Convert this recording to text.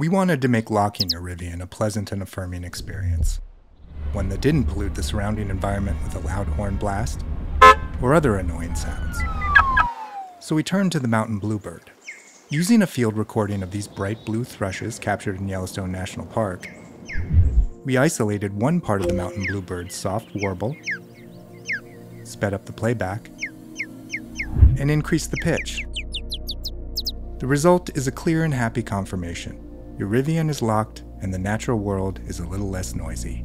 We wanted to make locking Rivian a pleasant and affirming experience, one that didn't pollute the surrounding environment with a loud horn blast or other annoying sounds. So we turned to the mountain bluebird. Using a field recording of these bright blue thrushes captured in Yellowstone National Park, we isolated one part of the mountain bluebird's soft warble, sped up the playback, and increased the pitch. The result is a clear and happy confirmation. Your Rivian is locked and the natural world is a little less noisy.